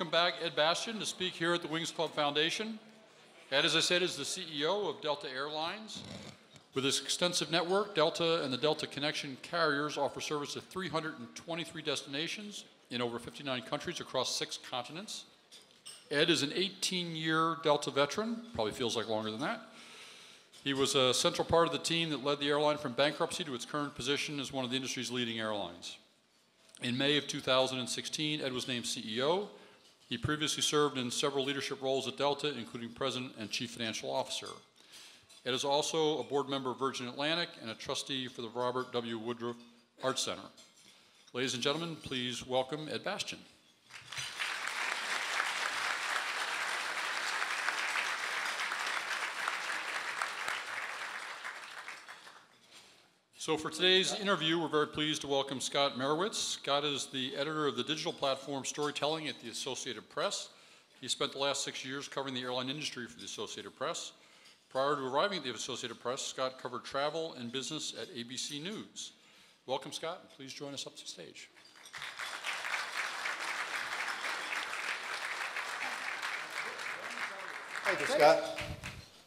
welcome back Ed Bastian to speak here at the Wings Club Foundation. Ed, as I said, is the CEO of Delta Airlines. With its extensive network, Delta and the Delta Connection carriers offer service to 323 destinations in over 59 countries across six continents. Ed is an 18-year Delta veteran, probably feels like longer than that. He was a central part of the team that led the airline from bankruptcy to its current position as one of the industry's leading airlines. In May of 2016, Ed was named CEO. He previously served in several leadership roles at Delta, including president and chief financial officer. Ed is also a board member of Virgin Atlantic and a trustee for the Robert W. Woodruff Arts Center. Ladies and gentlemen, please welcome Ed Bastian. So for today's interview, we're very pleased to welcome Scott Mayerowitz. Scott is the editor of the digital platform Storytelling at the Associated Press. He spent the last six years covering the airline industry for the Associated Press. Prior to arriving at the Associated Press, Scott covered travel and business at ABC News. Welcome, Scott. Please join us up to stage. Thank you, Scott.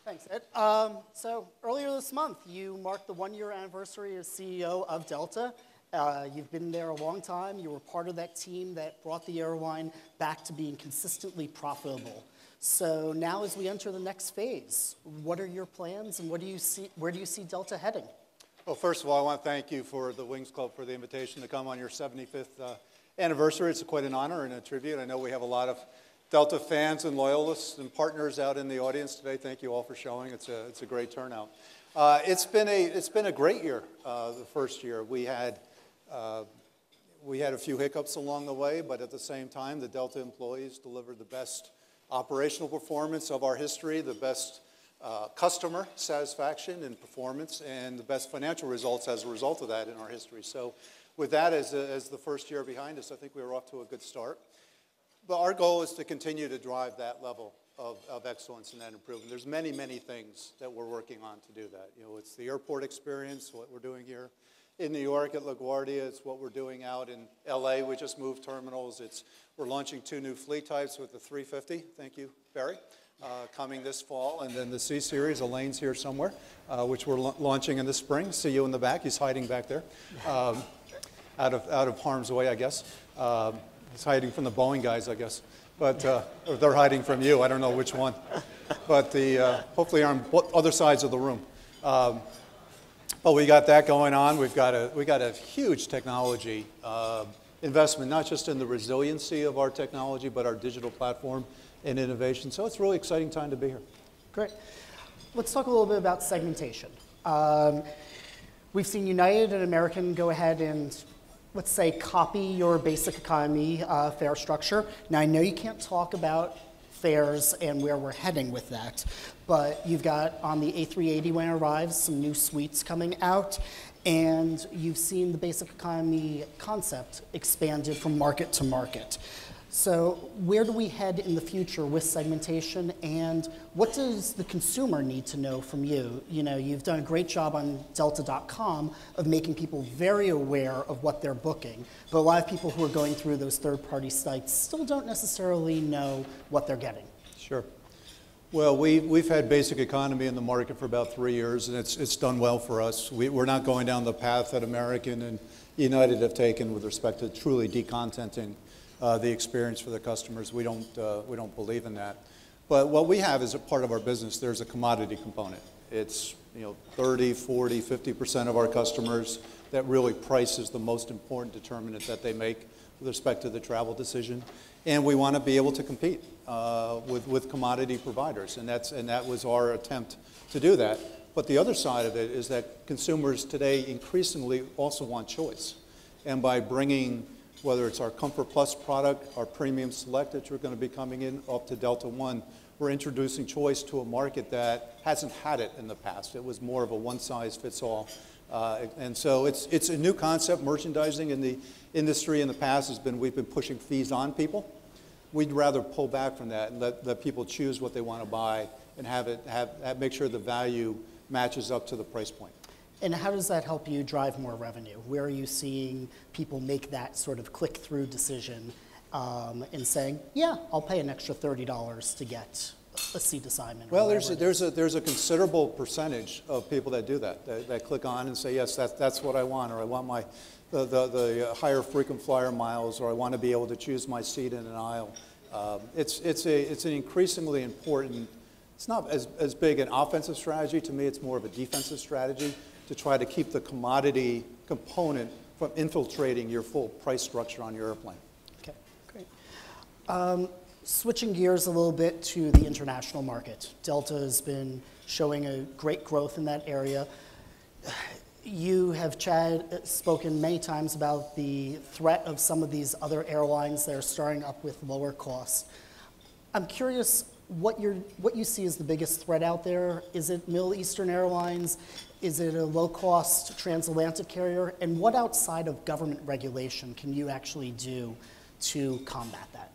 Thanks, Ed. Um, so earlier this month, you marked the one-year anniversary as CEO of Delta. Uh, you've been there a long time. You were part of that team that brought the airline back to being consistently profitable. So now, as we enter the next phase, what are your plans, and what do you see? Where do you see Delta heading? Well, first of all, I want to thank you for the Wings Club for the invitation to come on your 75th uh, anniversary. It's quite an honor and a tribute. I know we have a lot of Delta fans and loyalists and partners out in the audience today, thank you all for showing. It's a, it's a great turnout. Uh, it's, been a, it's been a great year, uh, the first year. We had, uh, we had a few hiccups along the way, but at the same time, the Delta employees delivered the best operational performance of our history, the best uh, customer satisfaction and performance, and the best financial results as a result of that in our history. So with that as, a, as the first year behind us, I think we were off to a good start. But our goal is to continue to drive that level of, of excellence and that improvement. There's many, many things that we're working on to do that. You know, it's the airport experience, what we're doing here in New York at LaGuardia. It's what we're doing out in LA. We just moved terminals. It's, we're launching two new fleet types with the 350. Thank you, Barry. Uh, coming this fall, and then the C Series, Alain's here somewhere, uh, which we're launching in the spring. See you in the back. He's hiding back there, um, out of out of harm's way, I guess. Um, He's hiding from the Boeing guys, I guess. But uh, they're hiding from you. I don't know which one. But the uh, hopefully on other sides of the room. Um, but we got that going on. We've got a we got a huge technology uh, investment, not just in the resiliency of our technology, but our digital platform and innovation. So it's a really exciting time to be here. Great. Let's talk a little bit about segmentation. Um, we've seen United and American go ahead and let's say, copy your basic economy uh, fare structure. Now, I know you can't talk about fares and where we're heading with that, but you've got on the A380 when it arrives some new suites coming out, and you've seen the basic economy concept expanded from market to market. So where do we head in the future with segmentation and what does the consumer need to know from you? You know, you've done a great job on delta.com of making people very aware of what they're booking, but a lot of people who are going through those third-party sites still don't necessarily know what they're getting. Sure. Well, we, we've had basic economy in the market for about three years, and it's, it's done well for us. We, we're not going down the path that American and United have taken with respect to truly decontenting uh, the experience for the customers. We don't, uh, we don't believe in that. But what we have is a part of our business, there's a commodity component. It's you know, 30, 40, 50% of our customers that really price is the most important determinant that they make with respect to the travel decision. And we want to be able to compete uh, with, with commodity providers. And, that's, and that was our attempt to do that. But the other side of it is that consumers today increasingly also want choice. And by bringing whether it's our Comfort Plus product, our Premium Select that you're going to be coming in up to Delta One, we're introducing choice to a market that hasn't had it in the past. It was more of a one-size-fits-all. Uh, and so it's, it's a new concept. Merchandising in the industry in the past has been, we've been pushing fees on people. We'd rather pull back from that and let, let people choose what they want to buy and have it, have, have, make sure the value matches up to the price point. And how does that help you drive more revenue? Where are you seeing people make that sort of click through decision um, and saying, yeah, I'll pay an extra $30 to get a seat assignment? Well, there's, a- whatever it is? there's a, there's a considerable percentage of people that do that, that, that click on and say, yes, that's, that's what I want, or I want my, the, the, the higher frequent flyer miles, or I want to be able to choose my seat in an aisle. Um, It's, it's a, it's an increasingly important, it's not as, as big an offensive strategy, to me, it's more of a defensive strategy to try to keep the commodity component from infiltrating your full price structure on your airplane. Okay, great. Um, Switching gears a little bit to the international market. Delta has been showing a great growth in that area. You have, Chad, uh, spoken many times about the threat of some of these other airlines that are starting up with lower costs. I'm curious what you're, what you see as the biggest threat out there. Is it Middle Eastern Airlines? Is it a low-cost transatlantic carrier? And what outside of government regulation can you actually do to combat that?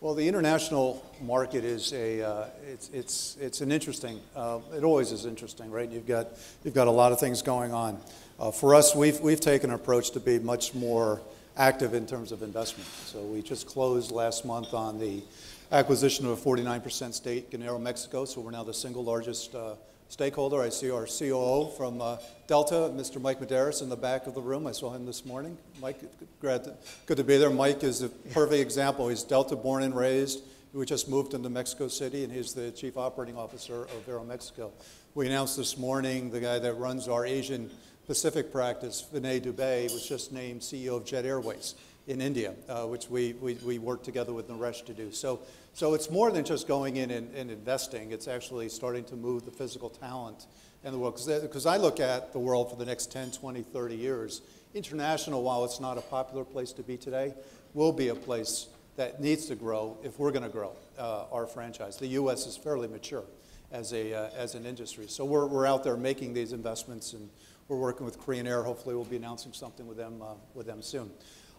Well, the international market is a, uh, it's, it's, it's an interesting, uh, it always is interesting, right? You've got, you've got a lot of things going on. Uh, for us, we've, we've taken an approach to be much more active in terms of investment. So we just closed last month on the acquisition of a 49% stake in Aeromexico, so we're now the single largest uh, stakeholder. I see our COO from uh, Delta, Mr. Mike Medeiros, in the back of the room. I saw him this morning. Mike, glad to, good to be there. Mike is a perfect example. He's Delta born and raised. We just moved into Mexico City, and he's the chief operating officer of Aeromexico. We announced this morning the guy that runs our Asian Pacific practice, Vinay Dubey, was just named CEO of Jet Airways in India, uh, which we, we, we worked together with Naresh to do. So, so it's more than just going in and, and investing. It's actually starting to move the physical talent in the world. Because I look at the world for the next 10, 20, 30 years. International, while it's not a popular place to be today, will be a place that needs to grow if we're going to grow uh, our franchise. The U.S. is fairly mature as, a, uh, as an industry. So we're, we're out there making these investments, and we're working with Korean Air. Hopefully, we'll be announcing something with them, uh, with them soon.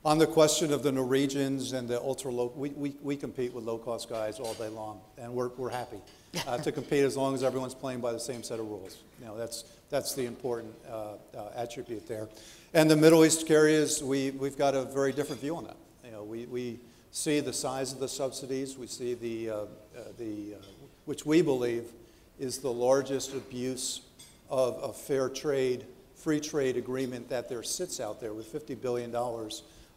On the question of the Norwegians and the ultra low, we, we, we compete with low cost guys all day long, and we're, we're happy uh, to compete as long as everyone's playing by the same set of rules. You know, that's, that's the important uh, uh, attribute there. And the Middle East carriers, we, we've got a very different view on that. You know, we, we see the size of the subsidies, we see the, uh, uh, the uh, which we believe is the largest abuse of, a fair trade, free trade agreement that there sits out there with $50 billion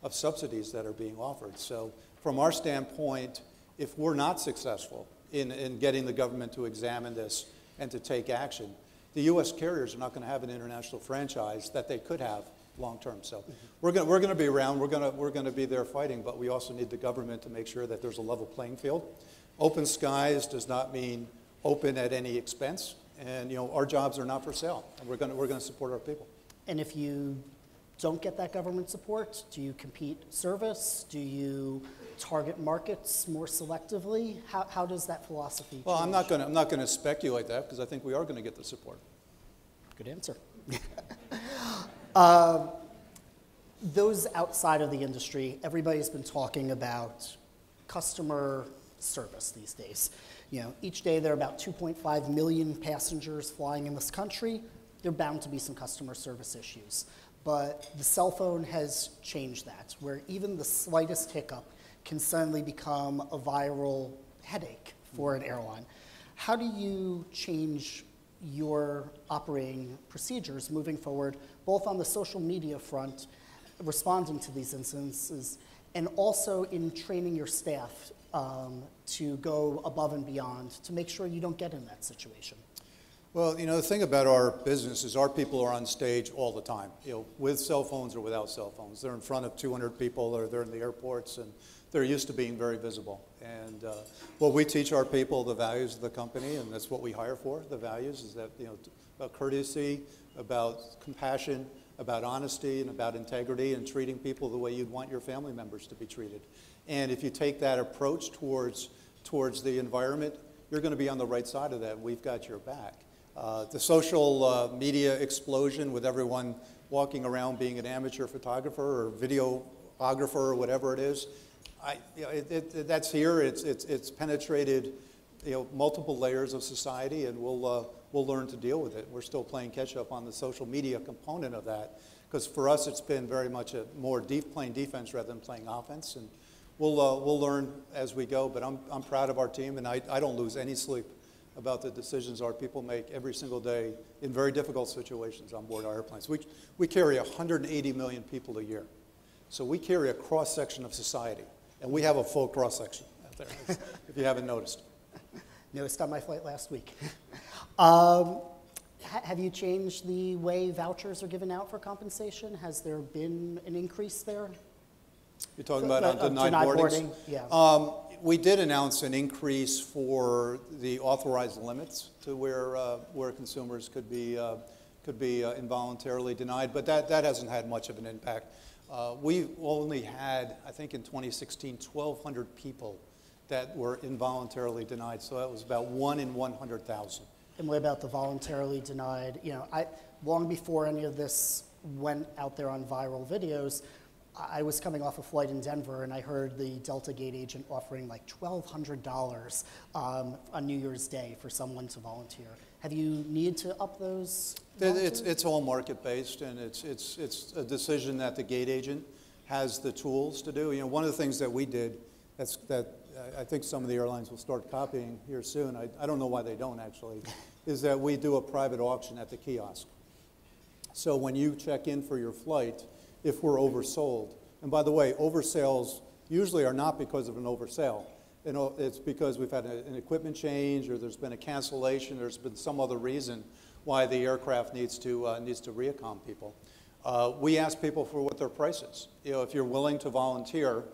of subsidies that are being offered. So from our standpoint, if we're not successful in, in getting the government to examine this and to take action, the U.S. carriers are not going to have an international franchise that they could have long term. So we're going we're going to be around, we're going to we're going to be there fighting, but we also need the government to make sure that there's a level playing field. Open skies does not mean open at any expense. And you know, our jobs are not for sale. And we're going we're going to support our people. And if you don't get that government support, do you compete service? Do you target markets more selectively? How, how does that philosophy Well, I'm change? not going to I'm not going to speculate that because I think we are going to get the support. Good answer. Um, those outside of the industry, everybody's been talking about customer service these days. You know, each day there are about 2.5 million passengers flying in this country. There are bound to be some customer service issues. But the cell phone has changed that, where even the slightest hiccup can suddenly become a viral headache for an airline. How do you change your operating procedures moving forward, both on the social media front, responding to these instances, and also in training your staff um, to go above and beyond to make sure you don't get in that situation? Well, you know, the thing about our business is our people are on stage all the time, you know, with cell phones or without cell phones. They're in front of 200 people or they're in the airports and they're used to being very visible. And uh, what we teach our people, the values of the company, and that's what we hire for, the values, is that, you know, about courtesy, about compassion, about honesty, and about integrity, and treating people the way you'd want your family members to be treated. And if you take that approach towards, towards the environment, you're going to be on the right side of that. We've got your back. Uh, the social uh, media explosion with everyone walking around being an amateur photographer or videographer or whatever it is, I, you know, it, it, that's here. It's, it's, it's penetrated you know, multiple layers of society, and we'll, uh, we'll learn to deal with it. We're still playing catch up on the social media component of that, because for us it's been very much a more deep playing defense rather than playing offense, and we'll, uh, we'll learn as we go, but I'm, I'm proud of our team, and I, I don't lose any sleep about the decisions our people make every single day in very difficult situations on board our airplanes. We, we carry 180 million people a year. So we carry a cross-section of society, and we have a full cross-section out there, if you haven't noticed. Noticed on my flight last week. um, ha- have you changed the way vouchers are given out for compensation? Has there been an increase there? You're talking Uh, about uh, on denied denied boardings? boarding, yeah. Um, We did announce an increase for the authorized limits to where, uh, where consumers could be, uh, could be uh, involuntarily denied, but that, that hasn't had much of an impact. Uh, We only had, I think in 2016, 1,200 people that were involuntarily denied, so that was about one in 100,000. And what about the voluntarily denied? You know, I, long before any of this went out there on viral videos, I was coming off a flight in Denver and I heard the Delta Gate agent offering like $1,200 um, on New Year's Day for someone to volunteer. Have you needed to up those? It- It's, it's all market-based, and it's, it's, it's a decision that the gate agent has the tools to do. You know, one of the things that we did, that's, that I- I think some of the airlines will start copying here soon, I, I don't know why they don't actually, is that we do a private auction at the kiosk. So when you check in for your flight, if we're oversold, and by the way, oversales usually are not because of an oversale. You know, it's because we've had an equipment change, or there's been a cancellation, there's been some other reason why the aircraft needs to, uh, needs to reaccom people. Uh, we ask people for what their price is. You know, if you're willing to volunteer,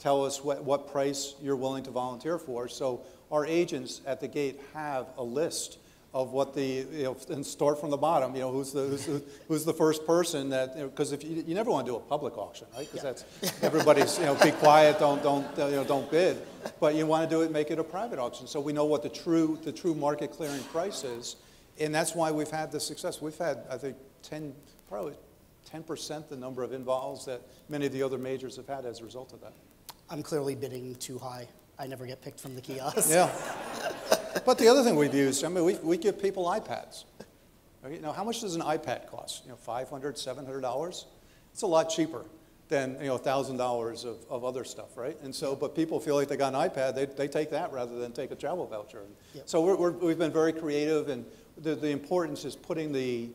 tell us what, what price you're willing to volunteer for. So our agents at the gate have a list of what the, you know, and start from the bottom, you know, who's the, who's the, who's the first person that, because if you, you never want to do a public auction, right? Because that's, everybody's, you know, be quiet, don't, don't, you know, don't bid. But you want to do it, make it a private auction, so we know what the true, the true market clearing price is. And that's why we've had the success. We've had, I think, 10, probably 10% the number of involves that many of the other majors have had as a result of that. I'm clearly bidding too high. I never get picked from the kiosk. Yeah. But the other thing we've used, I mean, we, we give people iPads. Okay, Now, how much does an iPad cost? You know, $500, $700? It's a lot cheaper than, you know, $1,000 of, of other stuff, right? And so, but people feel like they got an iPad, they, they take that rather than take a travel voucher. Yep. So we're, we're, we've been very creative, and the, the importance is putting the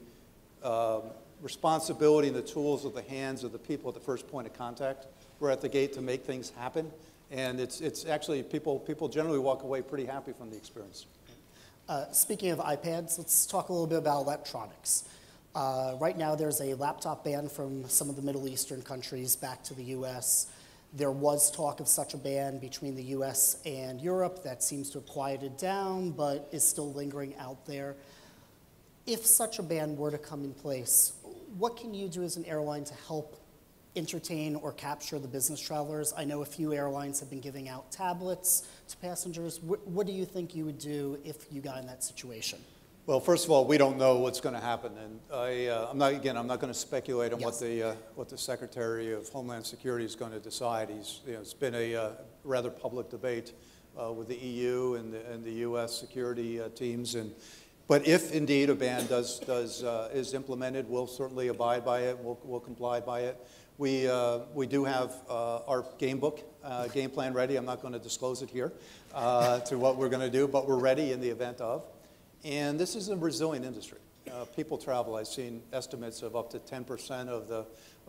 um, responsibility and the tools of the hands of the people at the first point of contact. We're at the gate to make things happen, and it's, it's actually, people, people generally walk away pretty happy from the experience. Uh, speaking of iPads, let's talk a little bit about electronics. Uh, right now, there's a laptop ban from some of the Middle Eastern countries back to the US. There was talk of such a ban between the US and Europe that seems to have quieted down, but is still lingering out there. If such a ban were to come in place, what can you do as an airline to help entertain or capture the business travelers? I know a few airlines have been giving out tablets to passengers. What, what do you think you would do if you got in that situation? Well, first of all, we don't know what's going to happen, and I, uh, I'm not, again, I'm not going to speculate on what the, uh, what the Secretary of Homeland Security is going to decide. He's, you know, it's been a uh, rather public debate uh, with the EU and the, and the U.S. security uh, teams, and, but if indeed a ban does, does, uh, is implemented, we'll certainly abide by it, we'll, we'll comply by it. We, uh, we do have uh, our game book, uh, game plan ready. I'm not going to disclose it here uh, to what we're going to do, but we're ready in the event of. And this is a resilient industry. Uh, people travel. I've seen estimates of up to 10% of the,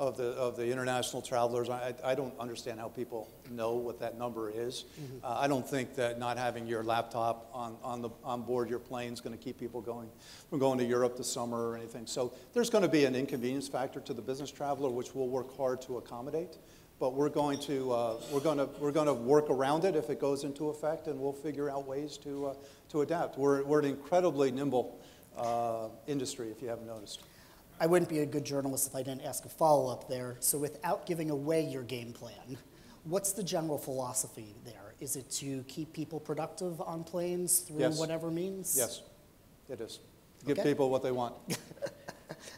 of the, of the international travelers. I, I don't understand how people know what that number is. Uh, I don't think that not having your laptop on, on, the, on board your plane is going to keep people going from going to Europe this summer or anything. So there's going to be an inconvenience factor to the business traveler, which we'll work hard to accommodate. But we're going to, uh, we're going to, we're going to work around it if it goes into effect, and we'll figure out ways to, uh, to adapt. We're, we're an incredibly nimble uh, industry, if you haven't noticed. I wouldn't be a good journalist if I didn't ask a follow up there. So, without giving away your game plan, what's the general philosophy there? Is it to keep people productive on planes through Yes. whatever means? Yes, it is. Give Okay. people what they want.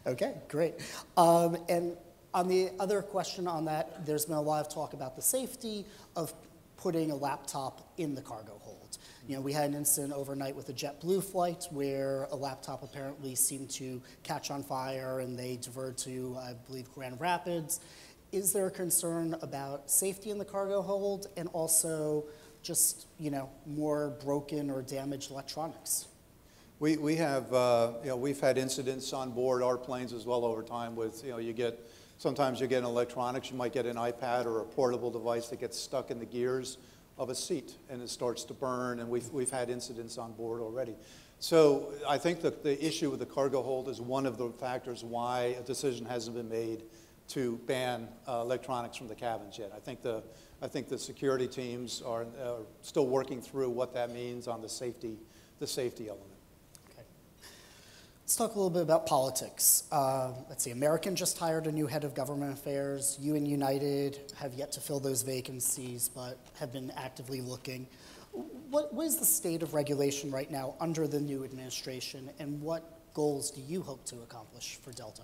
Okay, great. Um, and on the other question on that, there's been a lot of talk about the safety of putting a laptop in the cargo hold. You know, we had an incident overnight with a JetBlue flight where a laptop apparently seemed to catch on fire and they diverted to, I believe, Grand Rapids. is there a concern about safety in the cargo hold and also just, you know, more broken or damaged electronics? We, we have, uh, you know, we've had incidents on board our planes as well over time with, you know, you get, sometimes you get an electronics, you might get an iPad or a portable device that gets stuck in the gears of a seat and it starts to burn, and we've, we've had incidents on board already. So I think that the issue with the cargo hold is one of the factors why a decision hasn't been made to ban uh, electronics from the cabins yet. I think the, I think the security teams are uh, still working through what that means on the safety, the safety element. Let's talk a little bit about politics. Uh, let's see, American just hired a new head of government affairs. You and United have yet to fill those vacancies, but have been actively looking. What, what is the state of regulation right now under the new administration, and what goals do you hope to accomplish for Delta?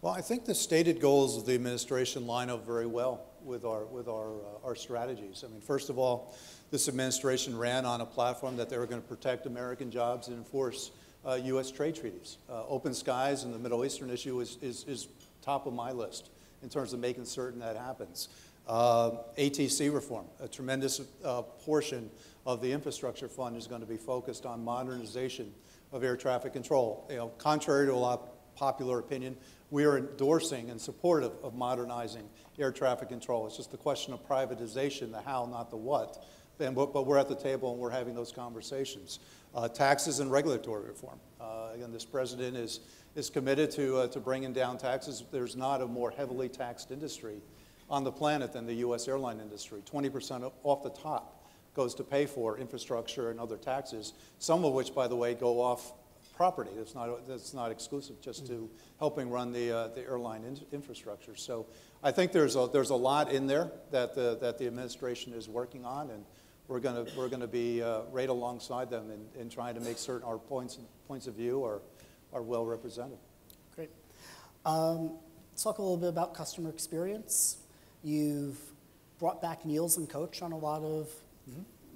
Well, I think the stated goals of the administration line up very well with our, with our, uh, our strategies. I mean, first of all, this administration ran on a platform that they were going to protect American jobs and enforce uh, U.S. trade treaties. Uh, open skies and the Middle Eastern issue is, is, is top of my list in terms of making certain that happens. Uh, ATC reform, a tremendous uh, portion of the infrastructure fund is going to be focused on modernization of air traffic control. You know, contrary to a lot of popular opinion, we are endorsing and supportive of modernizing air traffic control. It's just a question of privatization, the how, not the what. And, but, but we're at the table and we're having those conversations. Uh, taxes and regulatory reform. Uh, again, this president is, is committed to, uh, to bringing down taxes. There's not a more heavily taxed industry on the planet than the U.S. airline industry. 20% off the top goes to pay for infrastructure and other taxes, some of which, by the way, go off property. That's not, that's not exclusive just to helping run the, uh, the airline in infrastructure. So I think there's a, there's a lot in there that the, that the administration is working on, and we're going to we're gonna be uh, right alongside them in, in trying to make certain our points, points of view are, are well represented. Great. Um, let's talk a little bit about customer experience. You've brought back meals and coach on a lot of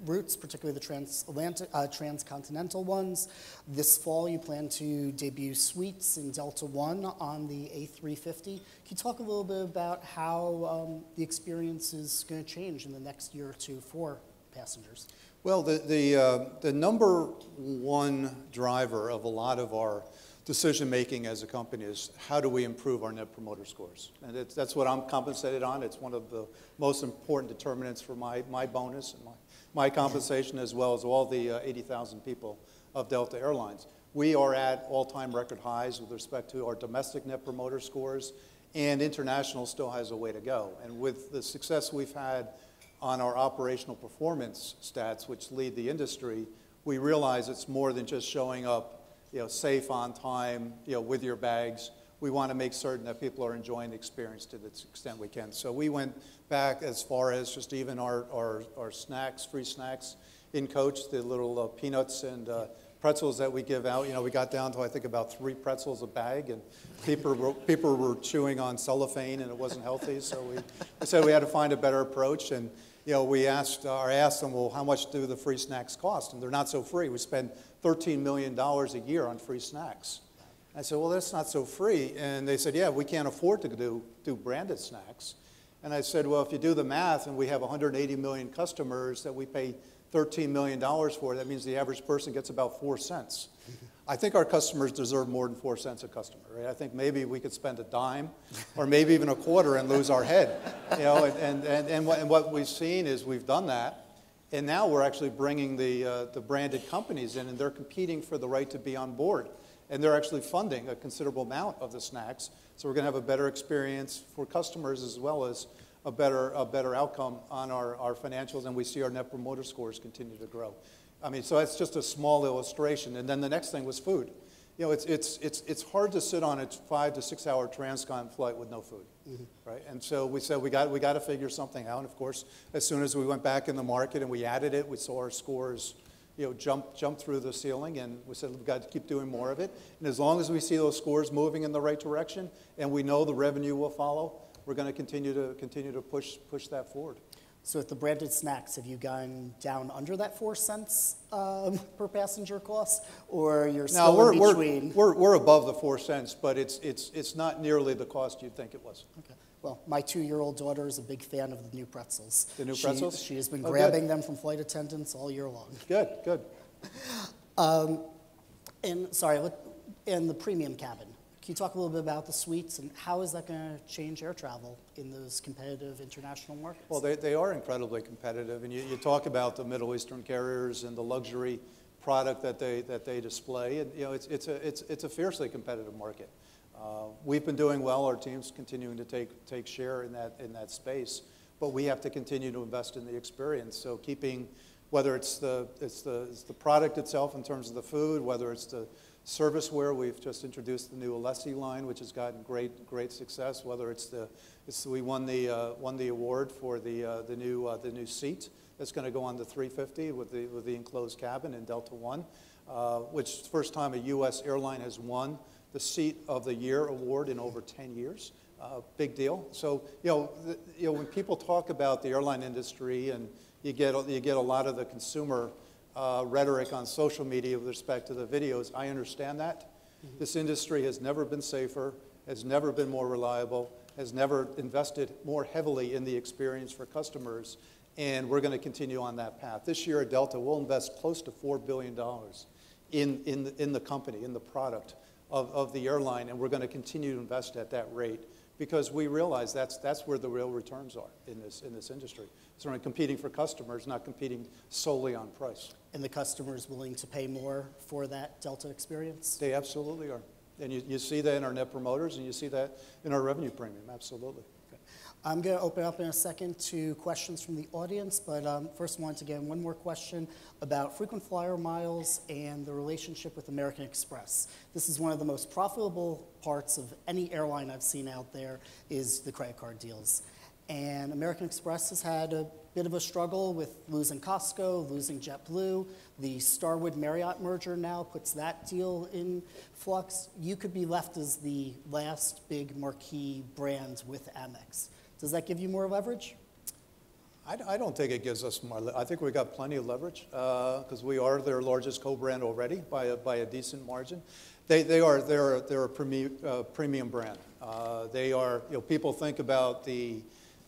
routes, particularly the transatlantic, uh, transcontinental ones. This fall, you plan to debut suites in Delta One on the A350. Can you talk a little bit about how um, the experience is going to change in the next year or two for passengers? Well, the, the, uh, the number one driver of a lot of our decision making as a company is how do we improve our net promoter scores? And that's what I'm compensated on. It's one of the most important determinants for my, my bonus and my, my compensation, as well as all the uh, 80,000 people of Delta Airlines. We are at all time record highs with respect to our domestic net promoter scores, and international still has a way to go. And with the success we've had on our operational performance stats, which lead the industry, we realize it's more than just showing up you know, safe on time, you know, with your bags. We want to make certain that people are enjoying the experience to the extent we can. So we went back as far as just even our, our, our snacks, free snacks in coach, the little uh, peanuts and uh, pretzels that we give out. You know, we got down to I think about three pretzels a bag, and people were, people were chewing on cellophane, and it wasn't healthy. So we, we said we had to find a better approach, and you know, we asked uh, or asked them, well, how much do the free snacks cost? And they're not so free. We spend $13 million a year on free snacks. I said, well, that's not so free. And they said, yeah, we can't afford to do, do branded snacks. And I said, well, if you do the math and we have 180 million customers that we pay $13 million for, it, that means the average person gets about four cents. I think our customers deserve more than four cents a customer, right? I think maybe we could spend a dime or maybe even a quarter and lose our head, you know, and, and, and, and, what, we've seen is we've done that. And now we're actually bringing the, uh, the branded companies in, and they're competing for the right to be on board. And they're actually funding a considerable amount of the snacks. So we're going to have a better experience for customers as well as a better, a better outcome on our, our financials, and we see our net promoter scores continue to grow. I mean, so that's just a small illustration. And then the next thing was food. You know, it's, it's, it's, it's hard to sit on a five to six hour transcon flight with no food, mm-hmm. right? And so we said we got, we got to figure something out. And of course, as soon as we went back in the market and we added it, we saw our scores you know, jump, jump through the ceiling, and we said we've got to keep doing more of it. And as long as we see those scores moving in the right direction, and we know the revenue will follow, we're going to continue to continue to push push that forward. So with the branded snacks, have you gone down under that four cents um, per passenger cost, or you're still we're, in between? We're, we're, we're above the four cents, but it's, it's, it's not nearly the cost you'd think it was. Okay. well, my two-year-old daughter is a big fan of the new pretzels. The new She- pretzels? She has been Oh, good. grabbing them from flight attendants all year long. Good, good. And, sorry, and the premium cabin. Can you talk a little bit about the suites and how is that going to change air travel in those competitive international markets? Well, they, they are incredibly competitive, and you, you talk about the Middle Eastern carriers and the luxury product that they, that they display, and, you know, it's, it's a, it's, it's a fiercely competitive market. Uh, We've been doing well, our team's continuing to take, take share in that, in that space, but we have to continue to invest in the experience, so keeping, whether it's the, it's the, it's the product itself in terms of the food, whether it's the serviceware, we've just introduced the new Alessi line, which has gotten great, great success, whether it's the, it's, we won the, uh, won the award for the, uh, the new, uh, the new seat that's gonna go on the 350 with the, with the enclosed cabin in Delta One, uh, which first time a US airline has won the Seat of the Year award in over 10 years. Uh, Big deal. So, you know, the- you know, when people talk about the airline industry and you get, you get a lot of the consumer uh, rhetoric on social media with respect to the videos, I understand that. This industry has never been safer, has never been more reliable, has never invested more heavily in the experience for customers, and we're going to continue on that path. This year at Delta, we'll invest close to $4 billion in, in, the- in the company, in the product of, of the airline, and we're going to continue to invest at that rate because we realize that's, that's where the real returns are in this, in this industry. So we're competing for customers, not competing solely on price. And the customer's willing to pay more for that Delta experience? They absolutely are. And you, you see that in our net promoters, and you see that in our revenue premium, absolutely. I'm going to open up in a second to questions from the audience, but um, first wanted to get one more question about frequent flyer miles and the relationship with American Express. This is one of the most profitable parts of any airline I've seen out there is the credit card deals. And American Express has had a bit of a struggle with losing Costco, losing JetBlue. The Starwood Marriott merger now puts that deal in flux. You could be left as the last big marquee brand with Amex. Does that give you more leverage? I, I don't think it gives us more, I think we got plenty of leverage, because we are their largest co-brand already by a, by a decent margin. They, they are, they're, they're a premium, uh, premium brand. Uh, They are, you know, people think about the,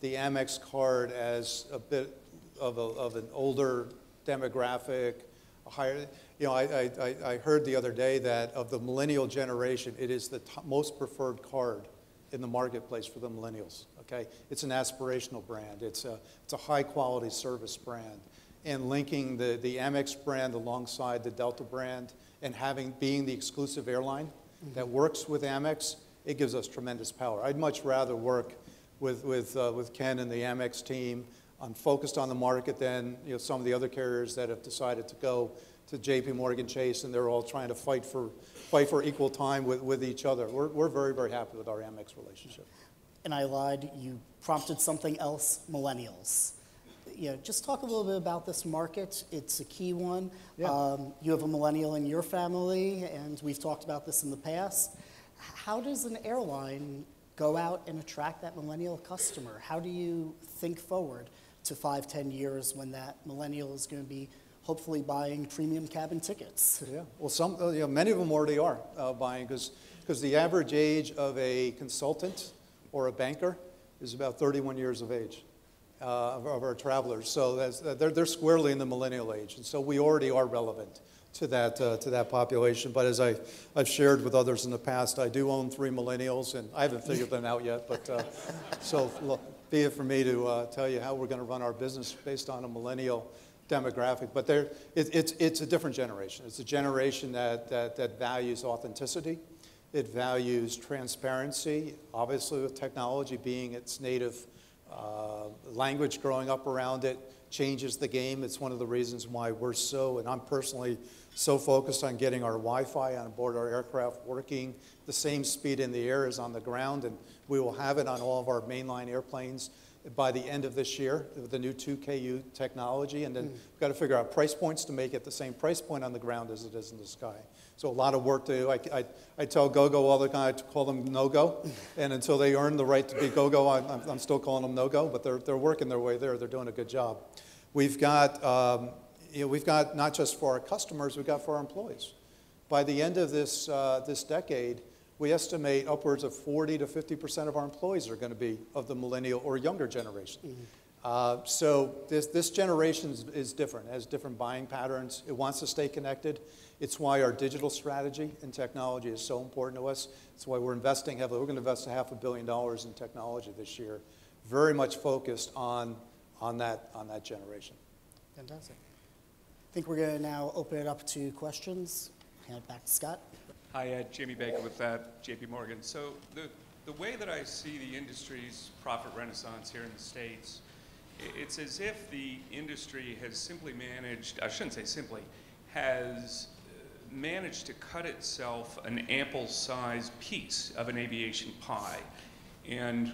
the Amex card as a bit of, a, of an older demographic, higher, you know, I, I, I- I heard the other day that of the millennial generation, it is the most preferred card in the marketplace for the millennials, okay? It's an aspirational brand. It's a, it's a high-quality service brand. And linking the, the Amex brand alongside the Delta brand and having, being the exclusive airline that works with Amex, it gives us tremendous power. I'd much rather work with, with, uh, with Ken and the Amex team on focused on the market than, you know, some of the other carriers that have decided to go to JP Morgan Chase and they're all trying to fight for, fight for equal time with, with each other. We're, we're very, very happy with our Amex relationship. And I lied, you prompted something else, millennials. You know, just talk a little bit about this market. It's a key one. Yeah. Um, you have a millennial in your family, and we've talked about this in the past. How does an airline go out and attract that millennial customer? How do you think forward to five, ten years when that millennial is going to be hopefully buying premium cabin tickets? Yeah, well, some, uh, you know, many of them already are uh, buying because, because the average age of a consultant or a banker is about 31 years of age uh, of, of our travelers. So uh, they're, they're squarely in the millennial age. And so we already are relevant to that, uh, to that population. But as I, I've shared with others in the past, I do own three millennials, and I haven't figured them out yet. But uh, so look, be it for me to uh, tell you how we're going to run our business based on a millennial demographic. But it, it's, it's a different generation. It's a generation that, that, that values authenticity. It values transparency, obviously with technology being its native uh, language growing up around it changes the game. It's one of the reasons why we're so, and I'm personally so focused on getting our Wi-Fi on board our aircraft working the same speed in the air as on the ground, and we will have it on all of our mainline airplanes by the end of this year with the new 2KU technology, and then we've got to figure out price points to make it the same price point on the ground as it is in the sky. So a lot of work to do. I, I, I tell GoGo all the time, I call them no-go, and until they earn the right to be GoGo, I'm, I'm- I'm still calling them no-go, but they're, they're working their way there. They're doing a good job. We've got, um, you know, we've got not just for our customers, we've got for our employees. By the end of this, uh, this decade, we estimate upwards of 40 to 50% of our employees are going to be of the millennial or younger generation. Uh, so this, this generation is, is different, has different buying patterns. It wants to stay connected. It's why our digital strategy and technology is so important to us. It's why we're investing heavily. We're going to invest a half a billion dollars in technology this year, very much focused on, on, that, on that generation. Fantastic. I think we're going to now open it up to questions. Hand it back to Scott. Hi, Ed. Jamie Baker with uh, JP Morgan. So the, the way that I see the industry's profit renaissance here in the States, it's as if the industry has simply managed, I shouldn't say simply, has uh, managed to cut itself an ample sized piece of an aviation pie. And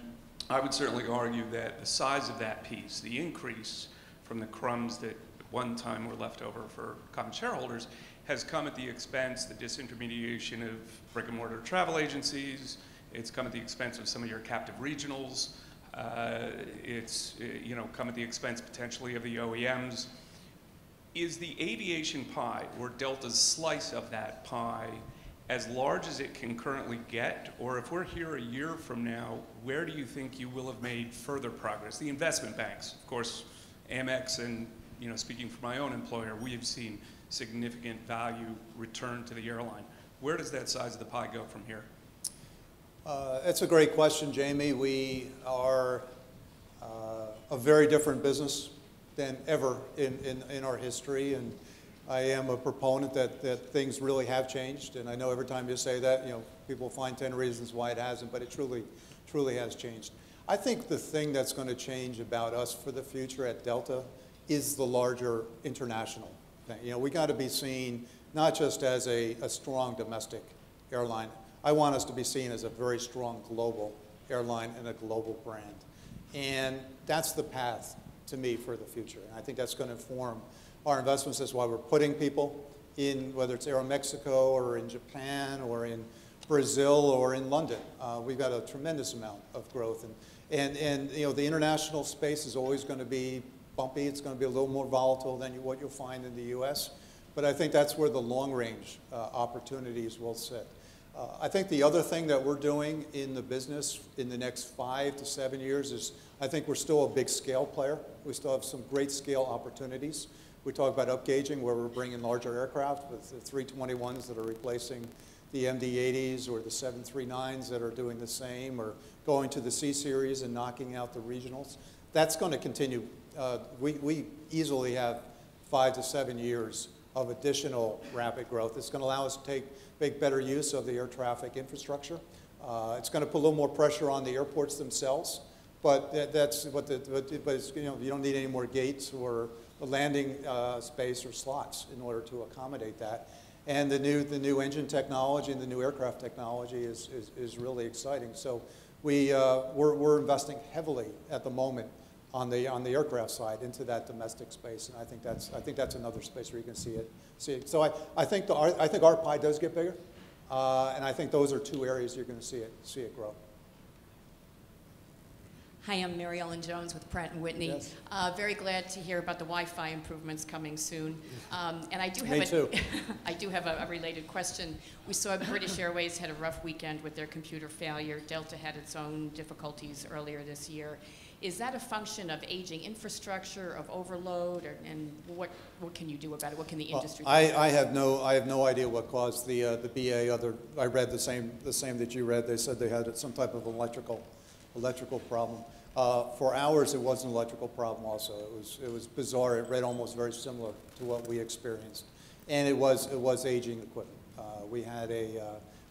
I would certainly argue that the size of that piece, the increase from the crumbs that at one time were left over for common shareholders, has come at the expense, the disintermediation of brick and mortar travel agencies. It's come at the expense of some of your captive regionals. Uh, it's uh, you know come at the expense potentially of the OEMs. Is the aviation pie or Delta's slice of that pie as large as it can currently get? Or if we're here a year from now, where do you think you will have made further progress? The investment banks, of course, Amex and, you know, speaking for my own employer, we have seen significant value return to the airline. Where does that size of the pie go from here? Uh, It's a great question, Jamie. We are uh, a very different business than ever in, in, in our history, and I am a proponent that, that things really have changed, and I know every time you say that, you know, people find 10 reasons why it hasn't, but it truly, truly has changed. I think the thing that's going to change about us for the future at Delta is the larger international thing. You know, we got to be seen not just as a, a strong domestic airline. I want us to be seen as a very strong global airline and a global brand. And that's the path to me for the future. And I think that's going to inform our investments. That's why we're putting people in, whether it's Aeromexico or in Japan or in Brazil or in London. Uh, we've got a tremendous amount of growth. And, and, and you know, the international space is always going to be bumpy. It's going to be a little more volatile than what you'll find in the U.S. But I think that's where the long-range uh, opportunities will sit. Uh, I think the other thing that we're doing in the business in the next five to seven years is I think we're still a big scale player. We still have some great scale opportunities. We talk about upgauging where we're bringing larger aircraft with the 321s that are replacing the MD-80s or the 739s that are doing the same or going to the C-Series and knocking out the regionals. That's going to continue. Uh, we, we easily have five to seven years of additional rapid growth. It's going to allow us to take, make better use of the air traffic infrastructure. Uh, it's going to put a little more pressure on the airports themselves, but that, that's what the, but, but you know, you don't need any more gates or landing uh, space or slots in order to accommodate that. And the new, the new engine technology and the new aircraft technology is, is, is really exciting. So we, uh, we're, we're investing heavily at the moment on the, on the aircraft side into that domestic space. And I think that's, I think that's another space where you can see it. See it. So I, I, think the, our, I think our pie does get bigger. Uh, and I think those are two areas you're going to see it, see it grow. Hi, I'm Mary Ellen Jones with Pratt and Whitney. Yes. Uh, very glad to hear about the Wi-Fi improvements coming soon. Um, and I do have Me a, too. I do have a, a related question. We saw British Airways had a rough weekend with their computer failure. Delta had its own difficulties earlier this year. Is that a function of aging infrastructure, of overload, or, and what, what can you do about it? What can the Well, industry do? I, I have no, I have no idea what caused the, uh, the BA other, I read the same, the same that you read. They said they had some type of electrical, electrical problem. Uh, for hours, it was an electrical problem also. It was, it was bizarre. It read almost very similar to what we experienced. And it was, it was aging equipment. Uh, we had a, uh,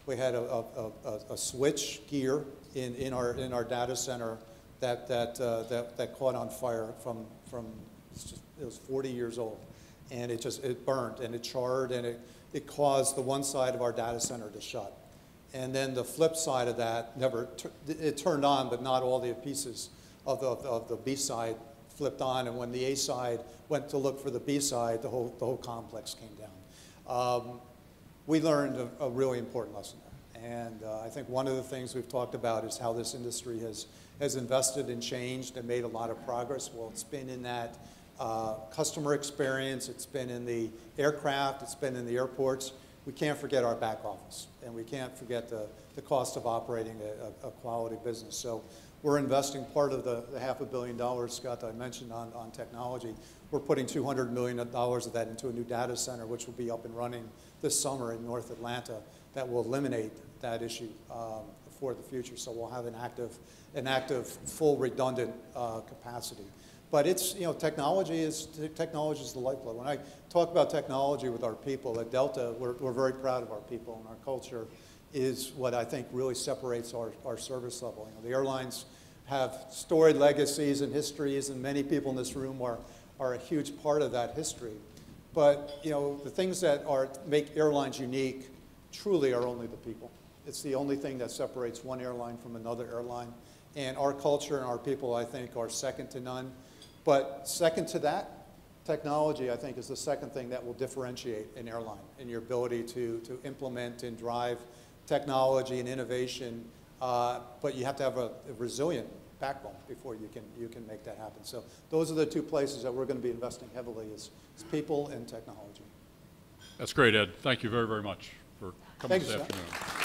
we had a, a, a, a switch gear in, in our, in our data center that, that, uh, that, that caught on fire from, from, just- it was 40 years old. And it just, it burned and it charred and it, it caused the one side of our data center to shut. And then the flip side of that never, it turned on, but not all the pieces of the, of the B side flipped on. And when the A side went to look for the B side, the whole, the whole complex came down. Um, we learned a, a really important lesson. And uh, I think one of the things we've talked about is how this industry has, has invested and changed and made a lot of progress. Well, it's been in that uh, customer experience, it's been in the aircraft, it's been in the airports. we can't forget our back office, and we can't forget the, the cost of operating a, a, quality business. So we're investing part of the, the half a billion dollars, Scott, that I mentioned on, on technology. We're putting $200 million of that into a new data center, which will be up and running this summer in North Atlanta, that will eliminate that issue um, for the future. So we'll have an active, an active, full redundant uh, capacity. But it's, you know, technology is, technology is the lifeblood. When I talk about technology with our people at Delta, we're, we're very proud of our people, and our culture is what I think really separates our, our service level. You know, the airlines have storied legacies and histories, and many people in this room are, are a huge part of that history. But, you know, the things that are, make airlines unique truly are only the people. It's the only thing that separates one airline from another airline. And our culture and our people, I think, are second to none. But second to that, technology, I think, is the second thing that will differentiate an airline in your ability to, to implement and drive technology and innovation. Uh, but you have to have a, a resilient backbone before you can, you can make that happen. So those are the two places that we're going to be investing heavily is, is people and technology. That's great, Ed. Thank you very, very much come Thank you, sir.